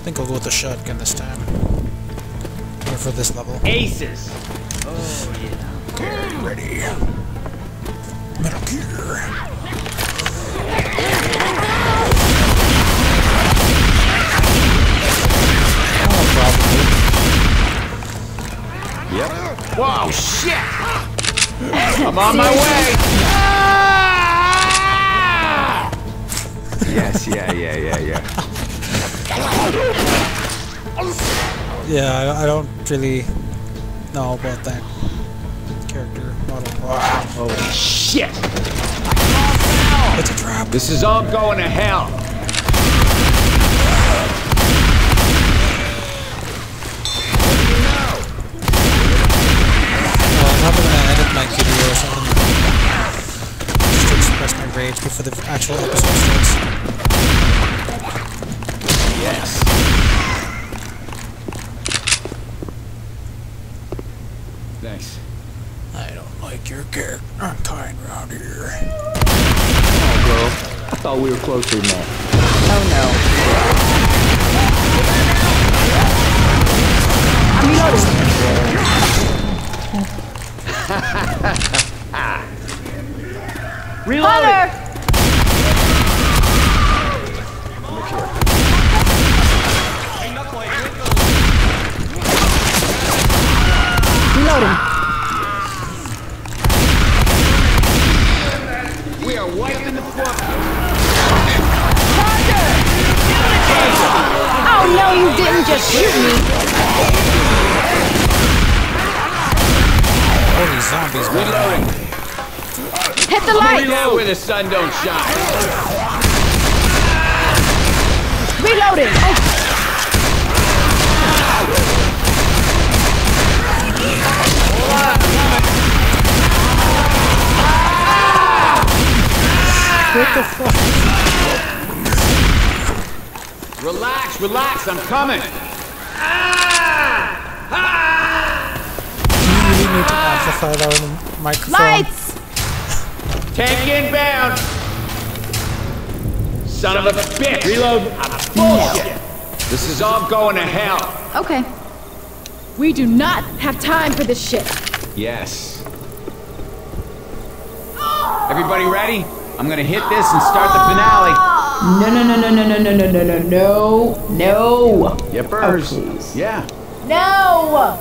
I think I'll go with the shotgun this time. Or for this level. Aces. Oh yeah. Get Ready. Metal Gear. Oh, probably. Yep. Whoa, shit! I'm on my way! yes, yeah, yeah, yeah, yeah. Yeah, I, I don't really know about that character model. Holy shit! It's a trap. This is all going to hell. I'm probably gonna edit my video or something. Just to express my rage before the actual episode starts. Thanks. I don't like your character. I'm kind around here. Oh, girl. I thought we were closer than that. Hunter! Just shoot me. Holy zombies, man. Hit the light. Reload where the sun don't shine. Reloading. Oh, What the fuck? Relax, relax, I'm coming. Do you really need to amplify that on the microphone? lights. Tank inbound. Son of a bitch. Reload. Bullshit. This is all going to hell. Okay. We do not have time for this shit. Yes. Everybody ready? I'm gonna hit this and start the finale. No, no, no, no, no, no, no, no, no, no, no, Yippers. Oh, please. Yeah. no.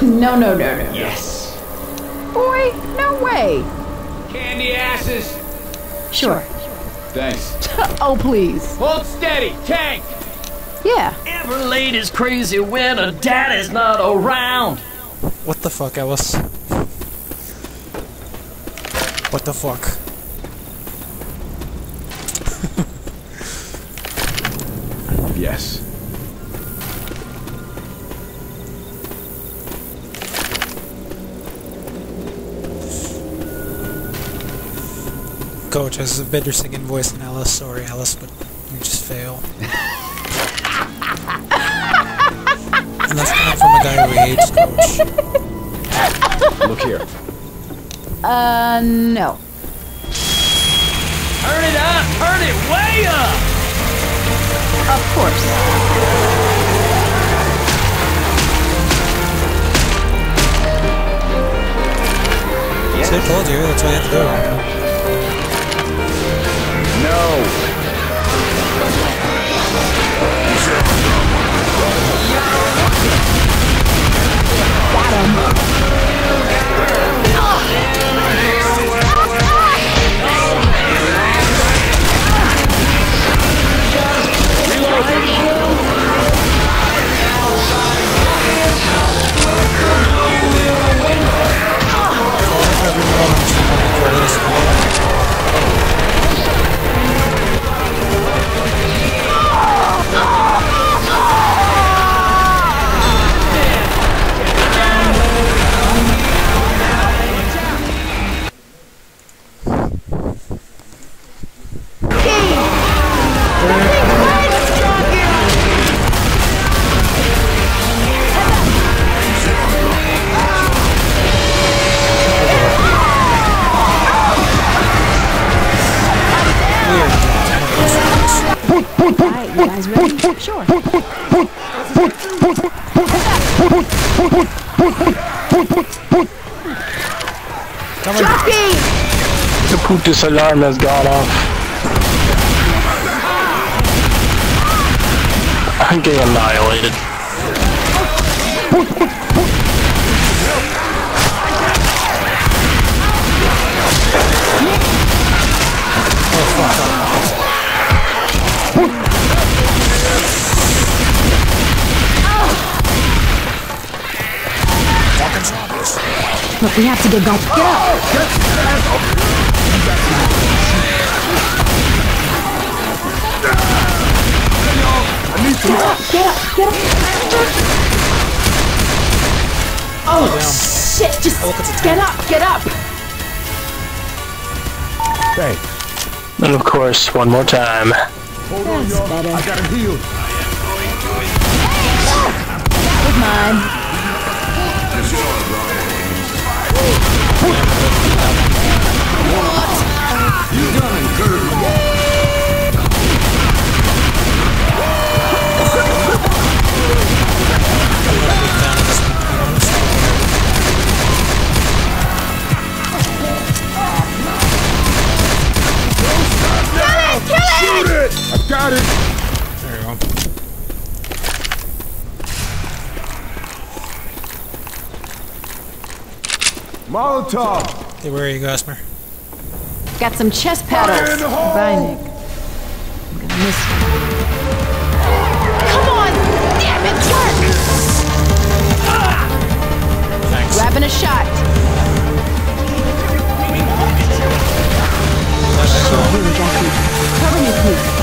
no, no, no, no. Yes. Boy, no way. Candy asses. Sure. Thanks. Oh, please. Hold steady. Tank. Yeah. Ever late is crazy when a daddy's not around. What the fuck, Ellis? What the fuck? Yes. Coach has a better singing voice than Ellis. Sorry, Ellis, but you just fail. and that's coming from a guy who hates Coach. Look here. Uh, no. Turn it up, turn it way up. Of course. See, I told you, that's what you have to do. No. Sure. Jockey! The Putus alarm has gone off. I'm getting annihilated. Look, we have to get back. Get up! Get up, get up, get up! Oh, shit! Just get up, get up! And of course, one more time. That's better. I got him healed. With mine. Shoot Molotov. Hey, where are you, Gosimer? Got some chest Fire paddles. Bye, Nick. I'm gonna miss you. Come on! Damn it, work! Thanks. Grabbing a shot. Here, Jackie. Cover me, please.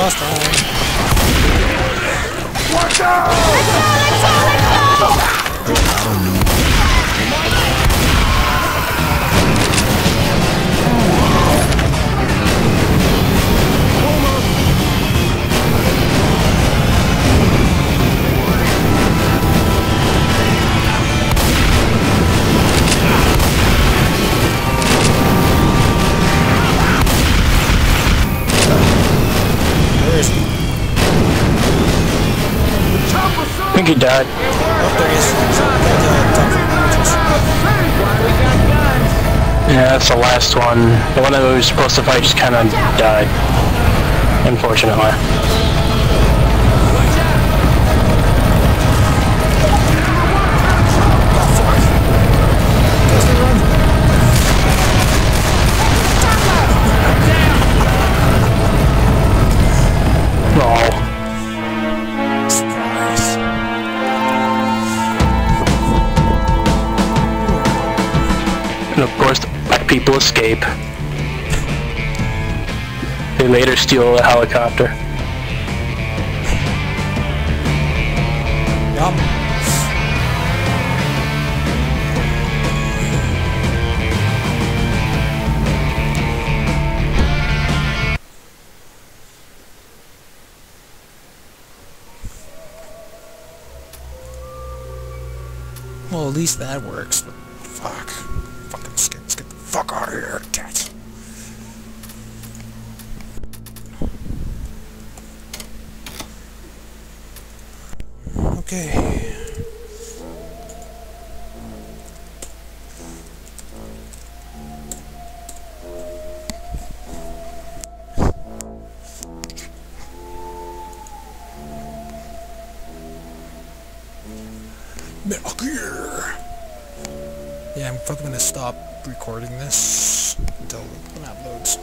Lost time. Watch out! Where he died. Yeah, that's the last one. The one that were supposed to fight just kind of died. Unfortunately. They later steal a helicopter. Yum. Well, at least that works, but fuck. Fucking skins, get the fuck out of here. Okay. Metal Gear. Yeah, I'm fucking gonna stop recording this until the map loads.